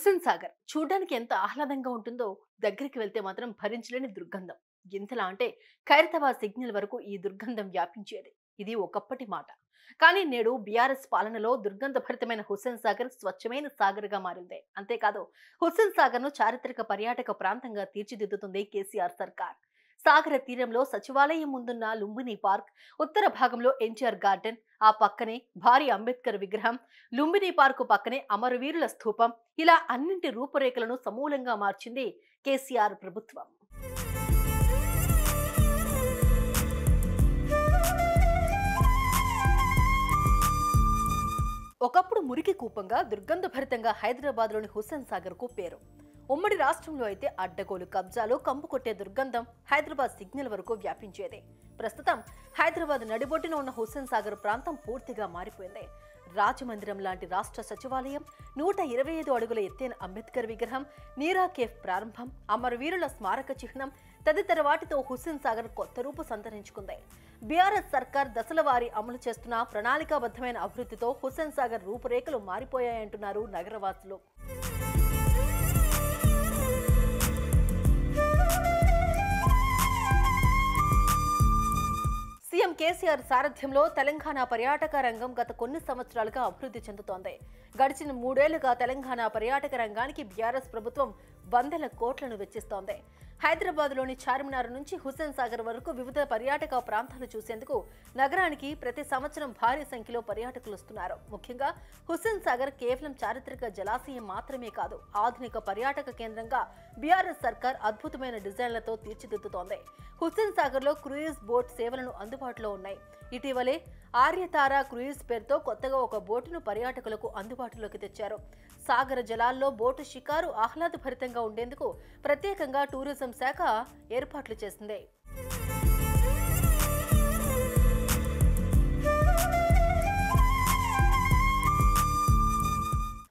హుస్సేన్ సాగర్ చూడడానికి ఎంత ఆహ్లాదంగా ఉంటుందో దగ్గరికి వెళ్తే మాత్రం భరించలేని దుర్గంధం. ఎంతలా అంటే ఖైరతాబాద్ సిగ్నల్ వరకు ఈ దుర్గంధం వ్యాపించేది. ఇది ఒకప్పటి మాట. కానీ నేడు బీఆర్ఎస్ పాలనలో దుర్గంధభరితమైన హుస్సేన్ సాగర్ స్వచ్ఛమైన సాగర్గా మారింది. అంతేకాదు హుస్సేన్ సాగర్ను చారిత్రక పర్యాటక ప్రాంతంగా తీర్చిదిద్దుతుంది కేసీఆర్ సర్కార్. సాగర తీరంలో సచివాలయం ముందున్న లుంబిని పార్క్ ఉత్తర భాగంలో ఎన్టీఆర్ గార్డెన్ ఆ పక్కనే భారీ అంబేద్కర్ విగ్రహం లుంబిని పార్కు పక్కనే అమరవీరుల స్థూపం ఇలా అన్నింటి రూపురేఖలను సమూలంగా మార్చింది కేసీఆర్ ప్రభుత్వం. ఒకప్పుడు మురికి కూపంగా దుర్గంధభరితంగా హైదరాబాద్లోని హుస్సేన్ సాగర్కు పేరు. ఉమ్మడి రాష్ట్రంలో అయితే అడ్డగోలు కబ్జాలు కంపు కొట్టే దుర్గంధం హైదరాబాద్ సిగ్నల్ వరకు వ్యాపించేది. ప్రస్తుతం హైదరాబాద్ నడిబొడ్డున ఉన్న హుస్సేన్ సాగర్ ప్రాంతం పూర్తిగా మారిపోయింది. రాజమందిరం లాంటి రాష్ట్ర సచివాలయం నూట ఇరవై ఐదు అడుగుల ఎత్తైన అంబేద్కర్ విగ్రహం నీరా కేఫ్ ప్రారంభం అమరవీరుల స్మారక చిహ్నం తదితర వాటితో హుస్సేన్ సాగర్ కొత్త రూపు సంతరించుకుంది. బీఆర్ఎస్ సర్కార్ దశలవారీ అమలు చేస్తున్న ప్రణాళికాబద్ధమైన అభివృద్ధితో హుస్సేన్ సాగర్ రూపురేఖలు మారిపోయాయంటున్నారు నగరవాసులు. కేసీఆర్ సారథ్యంలో తెలంగాణ పర్యాటక రంగం గత కొన్ని సంవత్సరాలుగా అభివృద్ధి చెందుతోంది. గడిచిన మూడేళ్ళుగా తెలంగాణ పర్యాటక రంగానికి బీఆర్ఎస్ ప్రభుత్వం వందల కోట్లను వెచ్చిస్తోంది. హైదరాబాద్లోని చార్మినార్ నుంచి హుసేన్ సాగర్ వరకు వివిధ పర్యాటక ప్రాంతాలు చూసేందుకు నగరానికి ప్రతి సంవత్సరం భారీ సంఖ్యలో పర్యాటకులు వస్తున్నారు. ముఖ్యంగా హుస్సేన్ సాగర్ కేవలం చారిత్రక జలాశయం మాత్రమే కాదు ఆధునిక పర్యాటక కేంద్రంగా బీఆర్ఎస్ సర్కార్ అద్భుతమైన డిజైన్లతో తీర్చిదిద్దుతోంది. హుస్సేన్ సాగర్లో క్రూయిజ్ బోట్ సేవలను అందుబాటులో ఉన్నాయి. ఇటీవలే ఆర్యతార క్రూయిజ్ పేరుతో కొత్తగా ఒక బోటును పర్యాటకులకు అందుబాటులోకి తెచ్చారు. సాగర జలాల్లో బోటు షికారు ఆహ్లాదభరితంగా ఉండేందుకు ప్రత్యేకంగా టూరిజం శాఖ ఏర్పాట్లు చేసింది.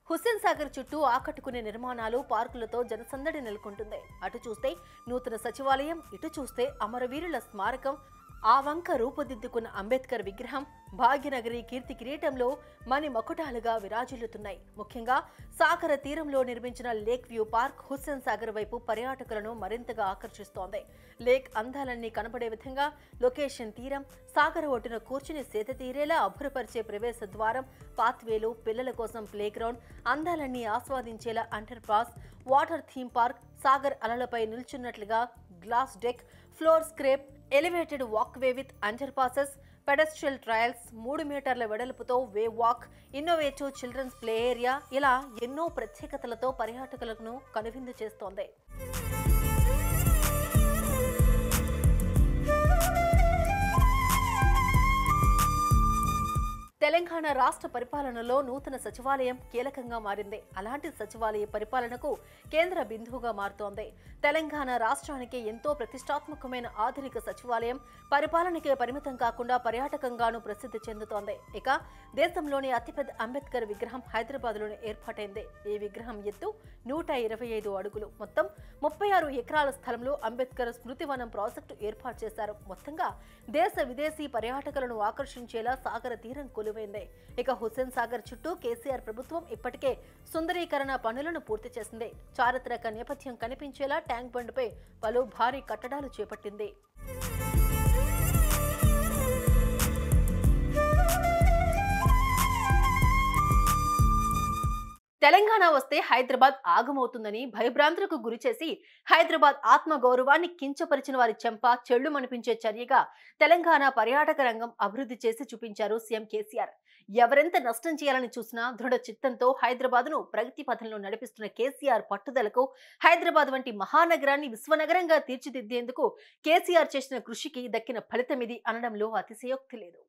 హుస్సేన్ సాగర్ చుట్టూ ఆకట్టుకునే నిర్మాణాలు పార్కులతో జనసందడి నెలకొంటుంది. అటు చూస్తే నూతన సచివాలయం ఇటు చూస్తే అమరవీరుల స్మారకం ఆ వంక రూపుదిద్దుకున్న అంబేద్కర్ విగ్రహం భాగ్యనగరి కీర్తి కిరీటంలో మణి మకుటాలుగా విరాజిల్లుతున్నాయి. ముఖ్యంగా సాగర తీరంలో నిర్మించిన lake view park Hussain Sagar వైపు పర్యాటకులను మరింతగా ఆకర్షిస్తోంది. లేక్ అందాలన్నీ కనబడే విధంగా లొకేషన్ తీరం సాగర ఒడ్డున కూర్చుని సేద తీరేలా అభురపరిచే ప్రవేశ ద్వారం పాత్వేలు పిల్లల కోసం ప్లేగ్రౌండ్ అందాలన్నీ ఆస్వాదించేలా underpass water theme park Sagar అలలపై నిల్చున్నట్లుగా glass deck floor scrape elevated walkway with underpasses pedestrian trails మూడు మీటర్ల వెడల్పుతో way walk innovative children's play area ఇలా ఎన్నో ప్రత్యేకతలతో పర్యాటకులను కనువిందు చేస్తోంది. తెలంగాణ రాష్ట్ర పరిపాలనలో నూతన సచివాలయం కీలకంగా మారింది. అలాంటి సచివాలయ పరిపాలనకు కేంద్ర బిందువుగా మారుతోంది. తెలంగాణ రాష్ట్రానికి ఎంతో ప్రతిష్టాత్మకమైన ఆధునిక సచివాలయం పరిపాలనకే పరిమితం కాకుండా పర్యాటకంగానూ ప్రసిద్ధి చెందుతోంది. ఇక దేశంలోని అతిపెద్ద అంబేద్కర్ విగ్రహం హైదరాబాద్లోనే ఏర్పాటైంది. ఈ విగ్రహం ఎత్తు నూట ఇరవై ఐదు అడుగులు. మొత్తం ముప్పై ఆరు ఎకరాల స్థలంలో అంబేద్కర్ స్మృతివనం ప్రాజెక్టు ఏర్పాటు చేశారు. మొత్తంగా దేశ విదేశీ పర్యాటకులను ఆకర్షించేలా సాగర తీరం కొలువైంది ఇక హుస్సేన్ సాగర్ చుట్టూ కేసీఆర్ ప్రభుత్వం ఇప్పటికే సుందరీకరణ పనులను పూర్తి చేసింది. చారిత్రక నేపథ్యం కనిపించేలా ట్యాంక్ బండ్పై పలు భారీ కట్టడాలు చేపట్టింది. తెలంగాణ వస్తే హైదరాబాద్ ఆగమవుతుందని భయభ్రాంతులకు గురిచేసి హైదరాబాద్ ఆత్మ గౌరవాన్ని కించపరిచిన వారి చెంప చెళ్ళు మనిపించే చర్యగా తెలంగాణ పర్యాటక రంగం అభివృద్ధి చేసి చూపించారు సీఎం కేసీఆర్. ఎవరెంత నష్టం చేయాలని చూసినా దృఢ చిత్తంతో హైదరాబాద్ను ప్రగతి పథంలో నడిపిస్తున్న కేసీఆర్ పట్టుదలకు హైదరాబాద్ వంటి మహానగరాన్ని విశ్వనగరంగా తీర్చిదిద్దేందుకు కేసీఆర్ చేసిన కృషికి దక్కిన ఫలితం ఇది అనడంలో అతిశయోక్తి లేదు.